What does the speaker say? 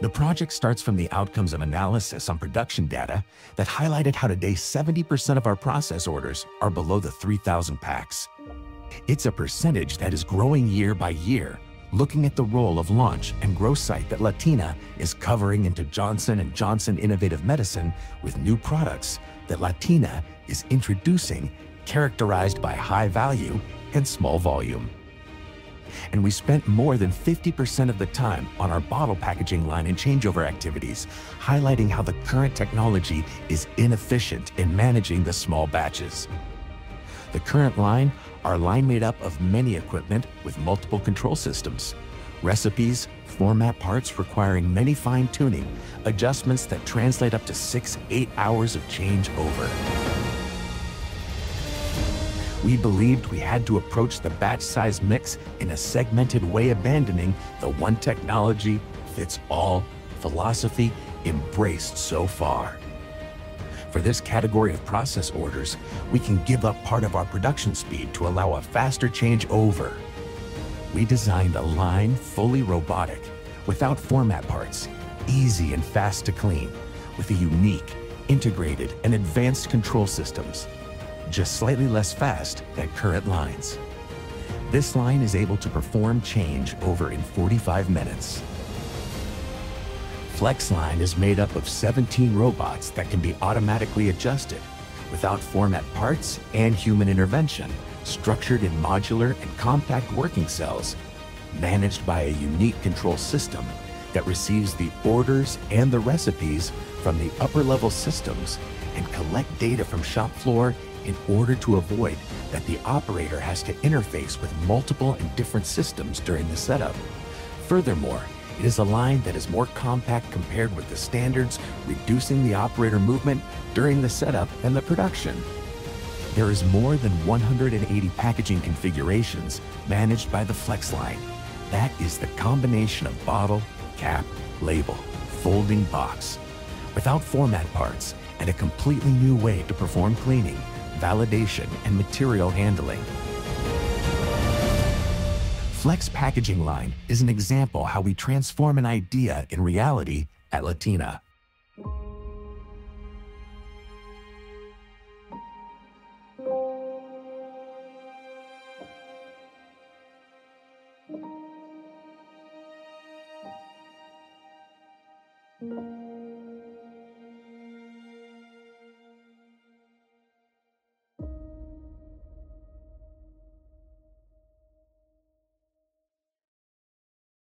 The project starts from the outcomes of analysis on production data that highlighted how today 70% of our process orders are below the 3,000 packs. It's a percentage that is growing year by year, looking at the role of launch and growth site that Latina is covering into Johnson & Johnson Innovative Medicine with new products that Latina is introducing characterized by high value and small volume and we spent more than 50% of the time on our bottle packaging line and changeover activities, highlighting how the current technology is inefficient in managing the small batches. The current line our line made up of many equipment with multiple control systems, recipes, format parts requiring many fine-tuning, adjustments that translate up to six, eight hours of changeover we believed we had to approach the batch size mix in a segmented way, abandoning the one technology fits all philosophy embraced so far. For this category of process orders, we can give up part of our production speed to allow a faster changeover. We designed a line fully robotic, without format parts, easy and fast to clean, with a unique, integrated, and advanced control systems just slightly less fast than current lines. This line is able to perform change over in 45 minutes. FlexLine is made up of 17 robots that can be automatically adjusted without format parts and human intervention, structured in modular and compact working cells, managed by a unique control system that receives the orders and the recipes from the upper level systems and collect data from shop floor in order to avoid that the operator has to interface with multiple and different systems during the setup. Furthermore, it is a line that is more compact compared with the standards, reducing the operator movement during the setup and the production. There is more than 180 packaging configurations managed by the Flex line. That is the combination of bottle, cap, label, folding box. Without format parts and a completely new way to perform cleaning, validation, and material handling. Flex Packaging Line is an example how we transform an idea in reality at Latina.